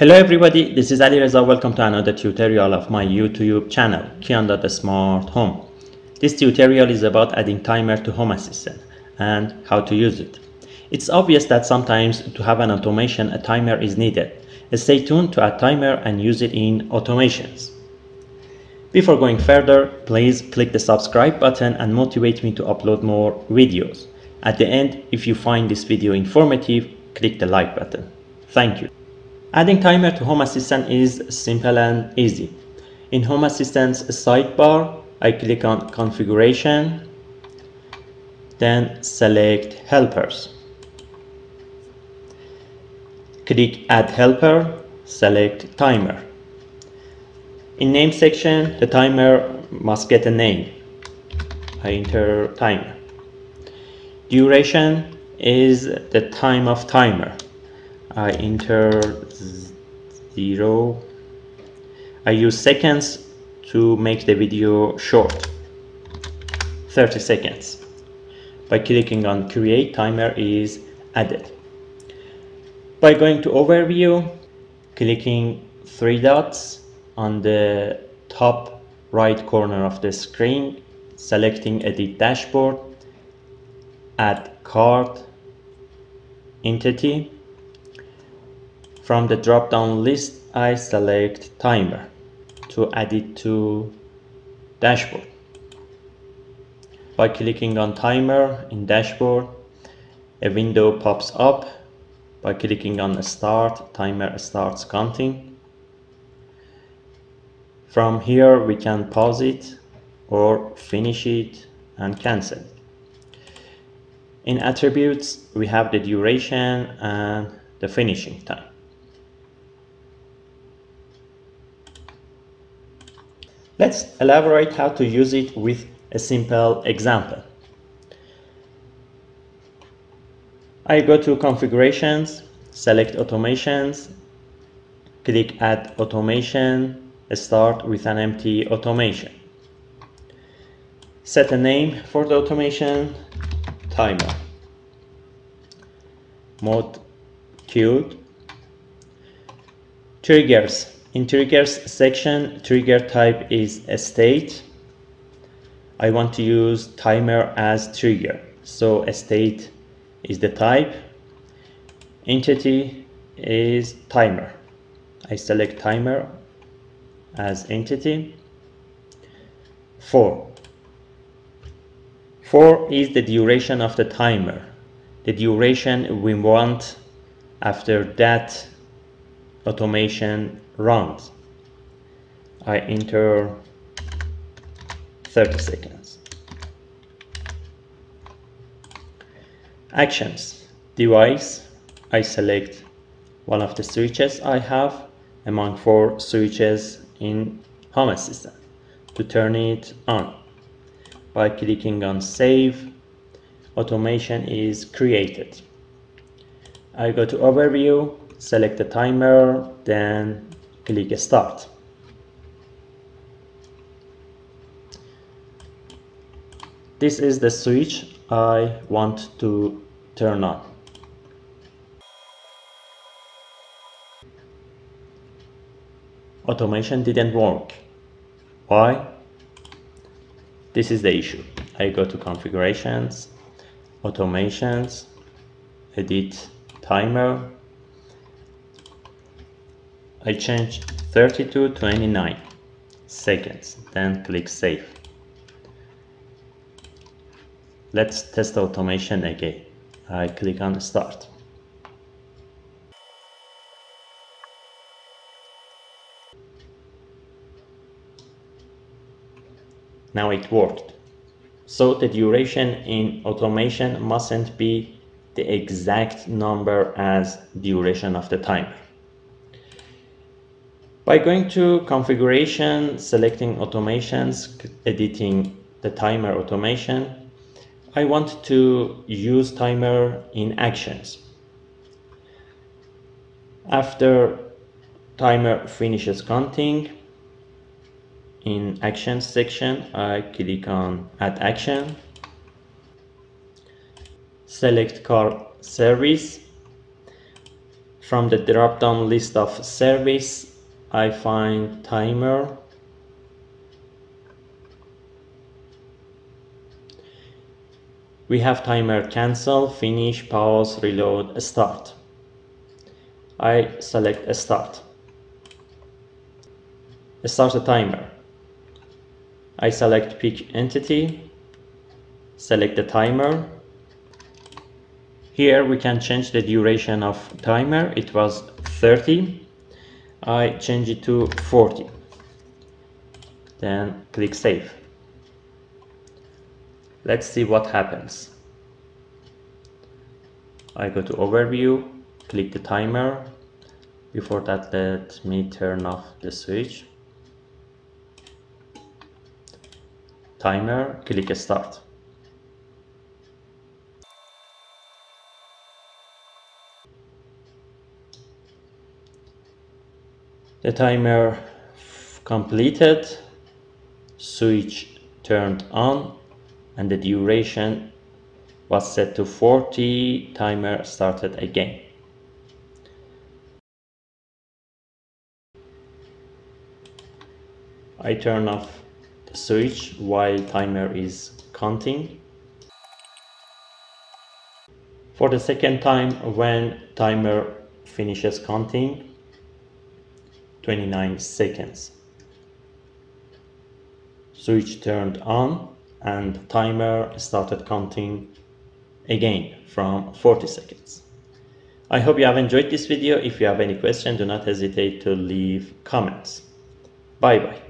Hello everybody, this is Ali Reza. Welcome to another tutorial of my YouTube channel, Kianda the Smart Home. This tutorial is about adding timer to Home Assistant and how to use it. It's obvious that sometimes to have an automation, a timer is needed. Stay tuned to add timer and use it in automations. Before going further, please click the subscribe button and motivate me to upload more videos. At the end, if you find this video informative, click the like button. Thank you. Adding timer to Home Assistant is simple and easy. In Home Assistant's sidebar, I click on Configuration, then select Helpers. Click Add Helper, select Timer. In Name section, the timer must get a name. I enter timer. Duration is the time of timer. I enter zero. I use seconds to make the video short. 30 seconds. By clicking on create timer is added. By going to overview, clicking three dots on the top right corner of the screen, selecting edit dashboard, add card entity. From the drop down list, I select timer to add it to dashboard. By clicking on timer in dashboard, a window pops up. By clicking on start, timer starts counting. From here, we can pause it or finish it and cancel it. In attributes, we have the duration and the finishing time. Let's elaborate how to use it with a simple example. I go to configurations, select automations, click add automation, start with an empty automation. Set a name for the automation, timer. Mode queued. Triggers. In triggers section, trigger type is state. I want to use timer as trigger. So a state is the type. Entity is timer. I select timer as entity. 4. 4 is the duration of the timer. The duration we want after that automation runs. I enter 30 seconds. Actions. Device. I select one of the switches I have among four switches in Home Assistant to turn it on by clicking on save automation is created I go to overview select the timer then click start. This is the switch I want to turn on. Automation didn't work. Why? This is the issue. I go to configurations automations edit timer I change 30 to 29 seconds then click save let's test automation again I click on start Now it worked. So the duration in automation mustn't be the exact number as duration of the timer. By going to configuration, selecting automations, editing the timer automation, I want to use timer in actions. After timer finishes counting, in actions section I click on add action select call service From the drop down list of service, I find timer. We have timer cancel, finish, pause, reload, start. I select start. Start the timer. I select pick entity, select the timer. Here we can change the duration of timer. It was 30. I change it to 40. Then click save. Let's see what happens. I go to overview, click the timer. Before that, let me turn off the switch. Timer, click start. The timer completed, switch turned on and the duration was set to 40, timer started again. I turn off the switch while timer is counting. For the second time when timer finishes counting, 29 seconds. Switch turned on and timer started counting again from 40 seconds. I hope you have enjoyed this video. If you have any question, do not hesitate to leave comments. Bye bye.